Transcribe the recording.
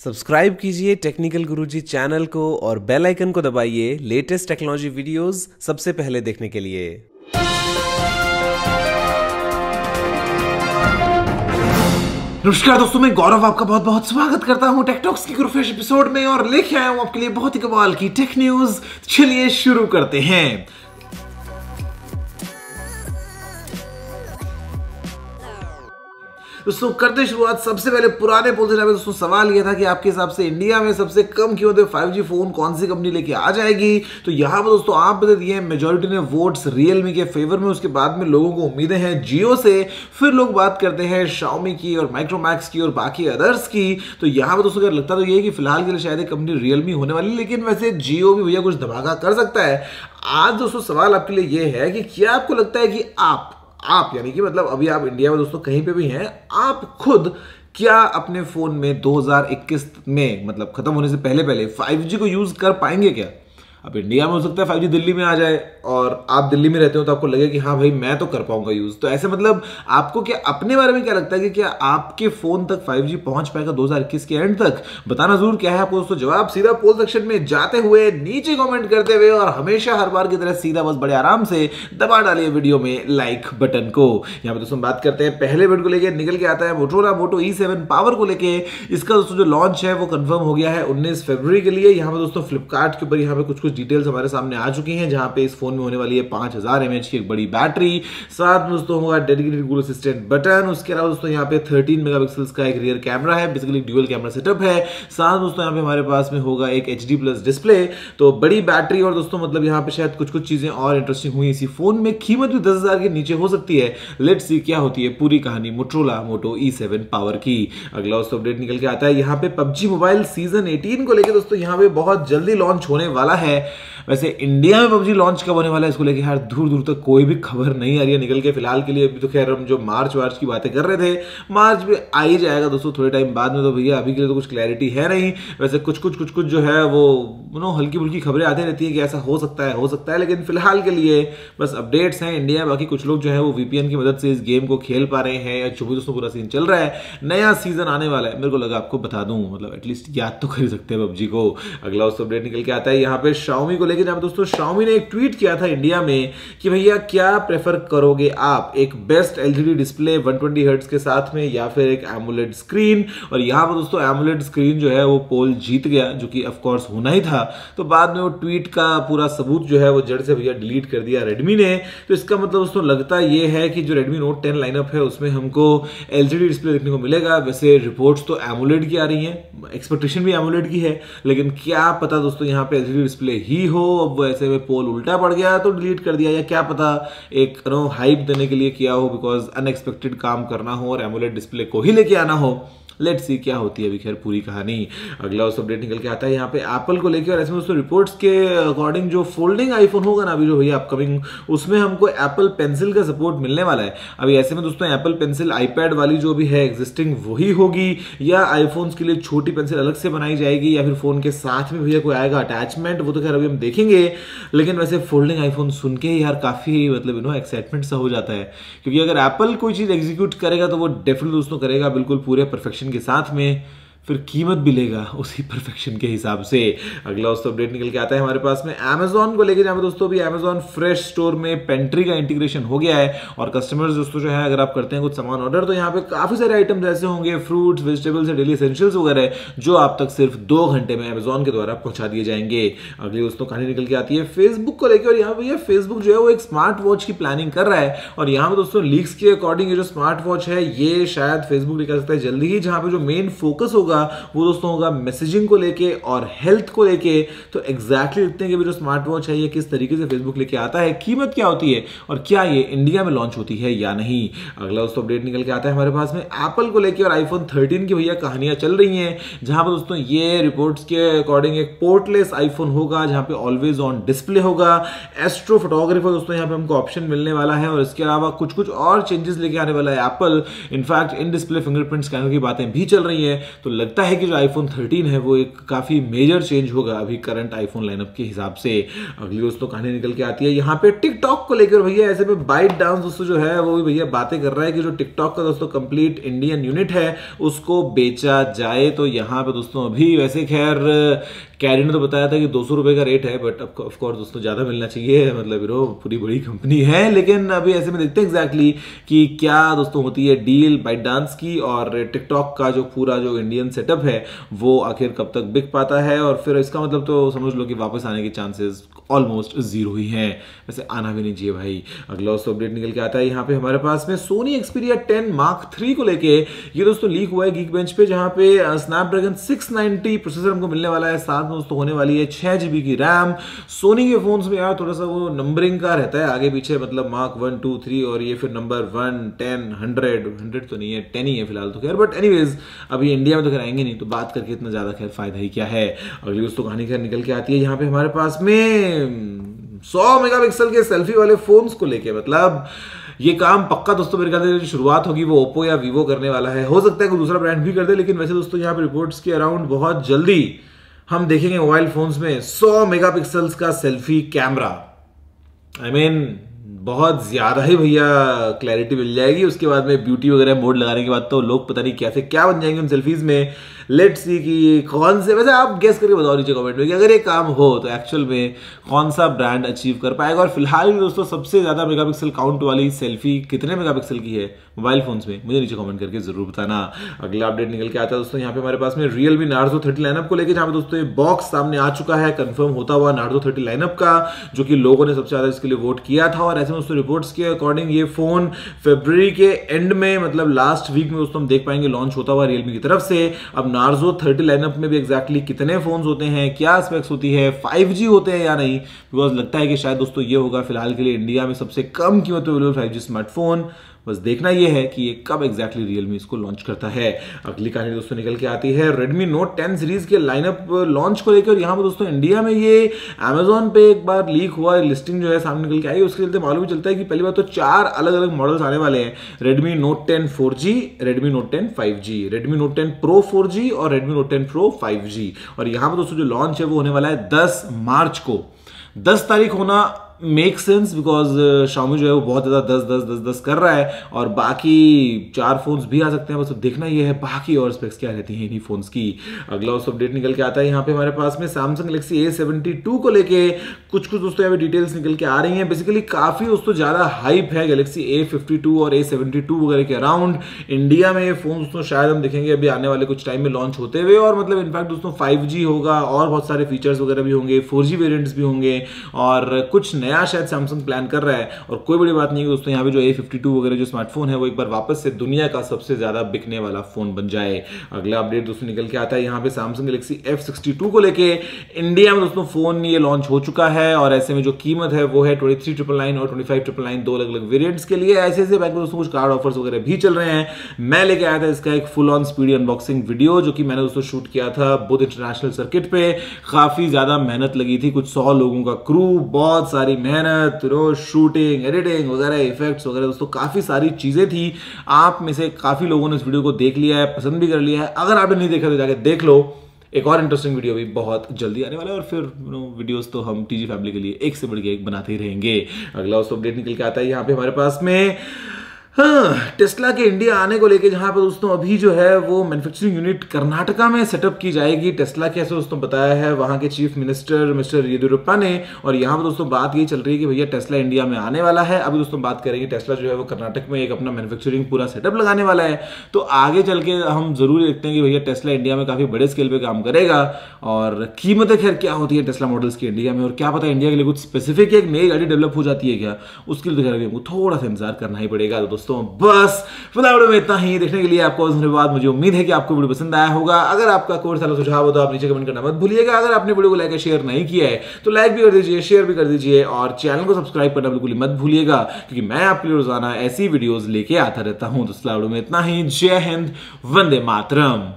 Subscribe कीजिए technical गुरुजी channel को और बेल आइकन को दबाइए लेटेस्ट टेक्नोलॉजी वीडियोस सबसे पहले देखने के लिए। नमस्कार दोस्तों, मैं गौरव आपका बहुत बहुत स्वागत करता हूँ टेकटॉक्स की गुरुफेश एपिसोड में और लेके आया हूँ आपके लिए बहुत ही कमाल की टेक न्यूज़ चलिए शुरू करते हैं। दोस्तों, करते शुरुआत सबसे पहले पुराने पोल से जाकर दोस्तों, सवाल यह था कि आपके हिसाब से इंडिया में सबसे कम कीमत में 5G फ़ोन कौन सी कंपनी लेके आ जाएगी? तो यहाँ पर, दोस्तों, आप बता दिए मेजोरिटी ने वोट्स रियलमी के फेवर में, उसके बाद में लोगों को उम्मीदें हैं जियो से। फिर लोग बात करते हैं शाओमी की और माइक्रोमैक्स की और बाकी अदर्स की। तो यहाँ पर, दोस्तों अगर लगता तो ये कि फ़िलहाल के लिए शायद कंपनी रियलमी होने वाली लेकिन वैसे जियो भी भैया कुछ धमाका कर सकता है। आज, दोस्तों, सवाल आपके लिए यह है कि क्या आपको लगता है कि आप आप, यानी कि मतलब अभी आप इंडिया में दोस्तों कहीं पे भी हैं, आप खुद क्या अपने फ़ोन में 2021 में मतलब खत्म होने से पहले पहले 5G को यूज़ कर पाएँगे क्या? अब इंडिया में हो सकता है फाइव दिल्ली में आ जाए और आप दिल्ली में रहते हो तो आपको लगे कि हाँ भाई मैं तो कर पाऊँगा यूज़ तो ऐसे मतलब आपको क्या, अपने बारे में क्या लगता है कि क्या आपके फ़ोन तक 5G पहुँच पाएगा 2021 के एंड तक? बताना ज़रूर क्या है आपको दोस्तों? जवाब सीधा पोल सेक्शन में जाते हुए नीचे कॉमेंट करते हुए और हमेशा हर बार की तरह सीधा बस बड़े आराम से दबा डालिए वीडियो में लाइक बटन को। यहाँ पर दोस्तों बात करते हैं पहले वीडियो को लेकर निकल के आता है मोटोला मोटो ई पावर को लेके। इसका दोस्तों जो लॉन्च है वो कन्फर्म हो गया है उन्नीस फरवरी के लिए। यहाँ पर दोस्तों फ्लिपकार्ट के ऊपर यहाँ पे कुछ कुछ डिटेल्स हमारे सामने आ चुकी हैं, जहाँ पे इस फ़ोन में होने वाली है पाँच हज़ार एमएच की एक बड़ी बैटरी साथ में दोस्तों होगा डेडिकेटेड गूगल असिस्टेंट बटन उसके अलावा दोस्तों यहाँ पे 13 मेगापिक्सल्स का एक रियर कैमरा है बेसिकली ड्यूअल कैमरा सेटअप है। साथ दोस्तों यहाँ पे हमारे पास में होगा एक एच प्लस डिस्प्ले तो बड़ी बैटरी और दोस्तों मतलब यहाँ पे शायद कुछ कुछ चीज़ें और इंटरेस्टिंग हुई इसी फ़ोन में। कीमत भी दस के नीचे हो सकती है। लेट सी क्या होती है पूरी कहानी मोट्रोला मोटो ई पावर की। अगला दोस्तों अपडेट निकल के आता है। यहाँ पे पबजी मोबाइल सीज़न 18 को लेकर दोस्तों यहाँ पे बहुत जल्दी लॉन्च होने वाला है। है वैसे इंडिया में पबजी लॉन्च कब होने वाला है, इसको लेकर यार दूर दूर तक कोई भी खबर नहीं आ रही है निकल के फ़िलहाल के लिए। अभी तो खैर हम जो मार्च वार्च की बातें कर रहे थे, मार्च में आ ही जाएगा दोस्तों थोड़े टाइम बाद में तो भैया अभी के लिए तो कुछ क्लैरिटी है नहीं। वैसे कुछ कुछ कुछ कुछ जो है वो नो हल्की फुल्की खबरें आती रहती है कि ऐसा हो सकता है, हो सकता है, लेकिन फ़िलहाल के लिए बस अपडेट्स हैं इंडिया बाकी कुछ लोग जो है वो वीपीएन की मदद से इस गेम को खेल पा रहे हैं, या जो भी दोस्तों पूरा सीन चल रहा है, नया सीज़न आने वाला है। मेरे को लगा आपको बता दूँ मतलब एटलीस्ट याद तो कर सकते हैं पबजी को। अगला उस अपडेट निकल के आता है। यहाँ पे शाओमी को लेकर जहाँ दोस्तों शाओमी ने एक ट्वीट किया था इंडिया में कि भैया, क्या प्रेफर करोगे आप? एक बेस्ट एलसीडी डिस्प्ले 120 हर्ट्ज के साथ में या फिर एक एमुलेट स्क्रीन और यहाँ पर दोस्तों एमुलेट स्क्रीन जो है, वो पोल जीत गया, जो कि ऑफकोर्स होना ही था। तो बाद में वो ट्वीट का पूरा सबूत जो है, वो जड़ से भैया डिलीट कर दिया रेडमी ने। तो इसका मतलब दोस्तों, लगता ये है कि जो रेडमी नोट टेन लाइनअप है, उसमें हमको एलसीडी डिस्प्ले देखने को मिलेगा। वैसे रिपोर्ट्स तो एमुलेट की आ रही हैं एक्सपेक्टेशन भी एमुलेट की है, लेकिन क्या पता दोस्तों, यहाँ पे एलसीडी डिस्प्ले ही हो। अब वैसे में पोल उल्टा पड़ गया तो डिलीट कर दिया, या क्या पता एक नो हाइप देने के लिए किया हो बिकॉज़ अनएक्सपेक्टेड काम करना हो और एमुलेट डिस्प्ले को ही लेके आना हो। लेट सी क्या होती है अभी, खैर, पूरी कहानी। अगला उस अपडेट निकल के आता है यहाँ पे एप्पल को लेकर और ऐसे में उसमें रिपोर्ट्स के अकॉर्डिंग जो फोल्डिंग आईफोन होगा ना, अभी जो भैया अपकमिंग उसमें हमको एप्पल पेंसिल का सपोर्ट मिलने वाला है। अभी ऐसे में दोस्तों एप्पल पेंसिल आईपैड वाली जो भी है एग्जिस्टिंग वही होगी, या आईफोन्स के लिए छोटी पेंसिल अलग से बनाई जाएगी, या फिर फ़ोन के साथ में भैया कोई आएगा अटैचमेंट वो तो खैर अभी हम देखेंगे। लेकिन वैसे फोल्डिंग आईफोन सुन के यार काफ़ी मतलब यू नो एक्साइटमेंट सा हो जाता है। क्योंकि अगर एप्पल कोई चीज़ एग्जीक्यूट करेगा तो वो डेफिनेटली दोस्तों करेगा, बिल्कुल पूरे परफेक्शन के साथ में फिर कीमत भी लेगा उसी परफेक्शन के हिसाब से। अगला दोस्तों अपडेट निकल के आता है हमारे पास में। अमेजोन को लेकर जहाँ दोस्तों भी अमेजोन फ्रेश स्टोर में पेंट्री का इंटीग्रेशन हो गया है और कस्टमर्स दोस्तों जो है, अगर आप करते हैं कुछ सामान ऑर्डर तो यहाँ पे काफ़ी सारे आइटम्स ऐसे होंगे फ्रूट्स वेजिटेबल्स या डेली एसेंशियल्स वगैरह, जो आप तक सिर्फ़ दो घंटे में अमेजोन के द्वारा पहुँचा दिए जाएँगे। अगली दोस्तों कहानी निकल के आती है फेसबुक को लेकर और यहाँ पे फेसबुक जो है, वो एक स्मार्ट वॉच की प्लानिंग कर रहा है और यहाँ पर दोस्तों लीक्स के अकॉर्डिंग ये जो स्मार्ट वॉच है, ये शायद फेसबुक निकल सकता है जल्दी ही, जहाँ पे जो मेन फोकस होगा वो दोस्तों होगा मैसेजिंग को लेके और हेल्थ को लेके। तो एग्जैक्टली देखते हैं कि जो स्मार्ट वॉच है, ये किस तरीके से फेसबुक लेके आता है, कीमत क्या होती है और क्या ये इंडिया में लॉन्च होती है या नहीं? अगला दोस्तों अपडेट निकल के आता है हमारे पास में एप्पल को लेकर और आईफोन थर्टीन की भैया कहानियाँ चल रही हैं, जहाँ पर दोस्तों ये रिपोर्ट्स के अकॉर्डिंग एक पोर्टलेस आईफोन होगा, जहाँ पे ऑलवेज ऑन डिस्प्ले होगा। एस्ट्रो फोटोग्राफर दोस्तों यहाँ पे हमको ऑप्शन मिलने वाला है और इसके अलावा कुछ कुछ और चेंजेस लेके आने वाला है Apple in fact in display fingerprint scanner की बातें भी चल रही है। तो लगता है कि जो आईफोन 13 है, वो एक काफ़ी मेजर चेंज होगा अभी करंट आईफोन लाइनअप के हिसाब से। अगली दोस्तों कहानी निकल के आती है। यहाँ पे टिकटॉक को लेकर भैया ऐसे में बाइट डांस दोस्तों जो है, वो भी भैया बातें कर रहा है कि जो टिकटॉक का दोस्तों कंप्लीट इंडियन यूनिट है, उसको बेचा जाए। तो यहाँ पे दोस्तों अभी वैसे खैर कैरी ने तो बताया था कि दो सौ रुपये का रेट है बट ऑफकोर्स दोस्तों ज़्यादा मिलना चाहिए मतलब यूरो पूरी बड़ी कंपनी है, लेकिन अभी ऐसे में देखते हैं एग्जैक्टली कि क्या दोस्तों होती है डील बाइट डांस की और टिकटॉक का जो पूरा जो इंडियन सेटअप है, वो आखिर कब तक बिक पाता है? और फिर इसका मतलब तो समझ लो कि वापस आने के चांसेस ऑलमोस्ट ज़ीरो ही हैं। वैसे आना भी नहीं चाहिए भाई। अगला दोस्तों अपडेट निकल के आता है। यहाँ पे हमारे पास में सोनी एक्सपीरिया 10 मार्क 3 को लेके ये दोस्तों लीक हुआ है गीक बेंच पे, जहाँ पे स्नैपड्रैगन 690 प्रोसेसर हमको मिलने वाला है। साथ में दोस्तों होने वाली है, छह जीबी की रैम सोनी के फोन्स में यार थोड़ा सा वो नंबरिंग का रहता है। आगे पीछे मतलब मार्क वन टू थ्री और ये फिर number one ten hundred hundred तो नहीं है टेन ही है फ़िलहाल तो खैर। बट एनीवेज अभी इंडिया में तो खैर आएँगे नहीं तो बात करके इतना ज़्यादा खैर फ़ायदा ही क्या है। अगली दोस्तों कहानी खैर निकल के आती है यहाँ पे हमारे पास में। सौ मेगापिक्सल के सेल्फी वाले फोन्स को लेके मतलब ये काम पक्का दोस्तों मेरे ख्याल से शुरुआत होगी वो ओप्पो या वीवो करने वाला है। हो सकता है कोई दूसरा ब्रांड भी कर दे, लेकिन वैसे दोस्तों यहाँ पे रिपोर्ट्स के अराउंड बहुत जल्दी हम देखेंगे मोबाइल फोन्स में 100 मेगापिक्सल्स का selfie camera I I mean बहुत ज़्यादा ही भैया क्लैरिटी मिल जाएगी। उसके बाद में ब्यूटी वगैरह मोड लगाने के बाद तो लोग पता नहीं कैसे क्या बन जाएँगे उन सेल्फीज में। लेट सी कि कौन से वैसे आप गेस करके बताओ नीचे कमेंट में कि अगर ये काम हो तो एक्चुअल में कौन सा ब्रांड अचीव कर पाएगा? और फ़िलहाल दोस्तों, सबसे ज़्यादा मेगापिक्सल काउंट वाली सेल्फी कितने मेगापिक्सल की है? मोबाइल फोन्स में, मुझे नीचे कमेंट करके ज़रूर बताना। अगला अपडेट निकल के आता है दोस्तों, यहाँ पे हमारे पास में Realme Narzo thirty lineup को लेकर जहाँ पे दोस्तों ये बॉक्स सामने आ चुका है। कंफर्म होता हुआ नार्जो थर्टी लाइनअप का, जो कि लोगों ने सबसे ज़्यादा इसके लिए वोट किया था, और ऐसे में दोस्तों रिपोर्ट्स के अकॉर्डिंग ये फ़ोन फेब्रवरी के एंड में मतलब लास्ट वीक में दोस्तों हम देख पाएँगे लॉन्च होता हुआ रियलमी की तरफ़ से। अब नार्जो थर्टी लाइनअप में भी एक्जैक्टली कितने फ़ोन होते हैं, क्या स्पेक्स होती है 5G होते हैं या नहीं? बिकॉज़ लगता है कि शायद दोस्तों ये होगा फ़िलहाल के लिए इंडिया में सबसे कम कीमत पे अवेलेबल फाइव स्मार्टफ़ोन बस देखना यह है कि ये कब एक्जैक्टली रियलमी इसको लॉन्च करता है। अगली कहानी दोस्तों निकल के आती है Redmi Note 10 सीरीज़ के लाइनअप लॉन्च को लेकर। यहाँ पर दोस्तों इंडिया में ये Amazon पे एक बार लीक हुआ लिस्टिंग जो है सामने निकल के आई। उसके चलते मालूम चलता है कि पहली बार तो चार अलग अलग मॉडल्स आने वाले हैं। Redmi Note ten four G Redmi Note ten five G Redmi Note ten pro four G और Redmi Note ten pro five G और यहाँ पर दोस्तों जो लॉन्च है वो होने वाला है दस मार्च को। दस तारीख होना मेक सेंस बिकॉज़ शामी जो है वो बहुत ज़्यादा दस दस दस दस कर रहा है और बाकी चार फोन्स भी आ सकते हैं, बस देखना ये है बाकी और स्पेक्स क्या रहती हैं इन्हीं फोन्स की। अगला उस अपडेट निकल के आता है यहाँ पे हमारे पास में Samsung Galaxy A seventy two को लेके कुछ कुछ दोस्तों यहाँ पे डिटेल्स निकल के आ रही हैं। बेसिकली काफ़ी दोस्तों ज़्यादा हाइप है गलेक्सी ए फिफ्टी टू और ए सेवेंटी टू वगैरह के अराउंड इंडिया में ये फ़ोन दोस्तों शायद हम देखेंगे अभी आने वाले कुछ टाइम में लॉन्च होते हुए और मतलब इनफैक्ट दोस्तों फाइव जी होगा और बहुत सारे फीचर्स वगैरह भी होंगे फोर जी वेरियंट्स भी होंगे और कुछ नया शायद सैमसंग प्लान कर रहा है और कोई बड़ी बात नहीं है दोस्तों यहाँ पे जो ए फिफ्टी टू वगैरह जो स्मार्टफ़ोन है वो एक बार वापस से दुनिया का सबसे ज़्यादा बिकने वाला फ़ोन बन जाए। अगला अपडेट दोस्तों निकल के आता है यहाँ पे Samsung Galaxy F sixty two को लेके। इंडिया में दोस्तों फ़ोन ये लॉन्च हो चुका है और ऐसे में जो कीमत है वो है ट्वेंटी थ्री ट्रिपल नाइन और ट्वेंटी फाइव ट्रिपल नाइन दो अलग अलग वेरियंट्स के लिए। ऐसे ऐसे बैंक दोस्तों कुछ कार्ड ऑफर्स वगैरह भी चल रहे हैं। मैं लेके आया था इसका एक full on speed unboxing video जो कि मैंने दोस्तों शूट किया था बुद्ध इंटरनेशनल सर्किट पे। काफ़ी ज़्यादा मेहनत लगी थी कुछ सौ लोगों का क्रू बहुत सारी मेहनत, रोज शूटिंग एडिटिंग वगैरह इफेक्ट्स वगैरह, दोस्तों, काफ़ी सारी चीज़ें थी। आप में से काफ़ी लोगों ने इस वीडियो को देख लिया है, पसंद भी कर लिया है। अगर आपने नहीं देखा तो जाके देख लो। एक और इंटरेस्टिंग वीडियो भी बहुत जल्दी आने वाला है और फिर नो वीडियोस तो हम टीजी फैमिली के लिए एक से बढ़ के एक बनाते ही रहेंगे। अगला उस अपडेट निकल के आता है यहाँ पे हमारे पास में। हाँ टेस्ला के इंडिया आने को लेके जहाँ पर दोस्तों अभी जो है वो मैन्युफैक्चरिंग यूनिट कर्नाटका में सेटअप की जाएगी। टेस्ला के ऐसे दोस्तों बताया है, वहाँ के चीफ मिनिस्टर मिस्टर येदुरप्पा ने, और यहाँ पर दोस्तों बात यही चल रही है कि भैया टेस्ला इंडिया में आने वाला है। अभी दोस्तों बात करेंगे, टेस्ला जो है वो कर्नाटक में एक अपना मैन्युफैक्चरिंग पूरा सेटअप लगाने वाला है। तो आगे चल के हम ज़रूर देखते हैं कि भैया टेस्ला इंडिया में काफ़ी बड़े स्केल पर काम करेगा, और कीमतें खैर क्या होती है टेस्ला मॉडल्स की इंडिया में, और क्या पता इंडिया के लिए कुछ स्पेसिफिक एक नई गाड़ी डेवलप हो जाती है क्या? उसके लिए तो खैर थोड़ा सा इंतज़ार करना ही पड़ेगा। तो दोस्तों, बस फ़िलहाल वीडियो में इतना ही। देखने के लिए आपको धन्यवाद। मुझे उम्मीद है कि आपको वीडियो पसंद आया होगा। अगर आपका कोर्स वाला सुझाव हो तो आप नीचे कमेंट करना मत भूलिएगा। अगर आपने वीडियो को लाइक शेयर नहीं किया है तो लाइक भी कर दीजिए शेयर भी कर दीजिए और चैनल को सब्सक्राइब करना बिल्कुल मत भूलिएगा, क्योंकि मैं आपके लिए रोज़ाना ऐसी वीडियोज़ लेके आता रहता हूँ। तो फ़िलहाल में इतना ही। जय हिंद, वंदे मातरम।